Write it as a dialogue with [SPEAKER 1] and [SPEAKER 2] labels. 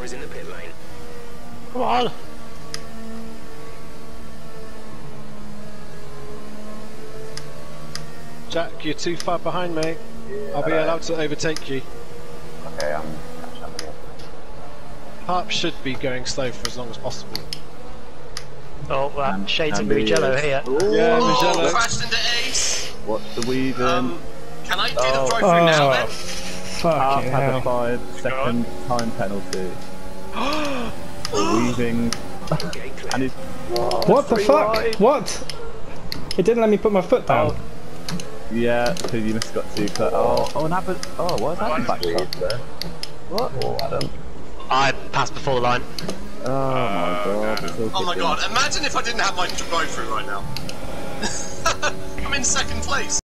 [SPEAKER 1] car is in the pit lane.
[SPEAKER 2] Come on.
[SPEAKER 3] Jack, you're too far behind me. I'll be allowed to overtake you.
[SPEAKER 4] Okay, I'm catching up again.
[SPEAKER 3] Harp should be going slow for as long as possible.
[SPEAKER 2] Oh, that
[SPEAKER 4] And-
[SPEAKER 2] shades of
[SPEAKER 4] and he
[SPEAKER 2] Mugello
[SPEAKER 4] is-
[SPEAKER 2] here.
[SPEAKER 3] Yeah,
[SPEAKER 5] Oh,
[SPEAKER 3] Mugello.
[SPEAKER 5] crashed into Ace.
[SPEAKER 4] What's the weaving?
[SPEAKER 5] Um, can I do the
[SPEAKER 4] Oh.
[SPEAKER 5] drive through now
[SPEAKER 6] Oh,
[SPEAKER 5] then?
[SPEAKER 4] Harp
[SPEAKER 6] fucking
[SPEAKER 4] had a five second time penalty. Weaving.
[SPEAKER 1] Gate clear.
[SPEAKER 4] And he's.
[SPEAKER 6] What the fuck?
[SPEAKER 4] wide.
[SPEAKER 6] What? It didn't let me put my foot down.
[SPEAKER 4] Yeah, because you must got too close. Oh, oh, and happened. Oh, what's happened back there? What? Oh, Adam.
[SPEAKER 2] I passed before the line.
[SPEAKER 4] Oh my god. it's all
[SPEAKER 5] Oh my god, imagine if I didn't have my drive through right now. I'm in second place.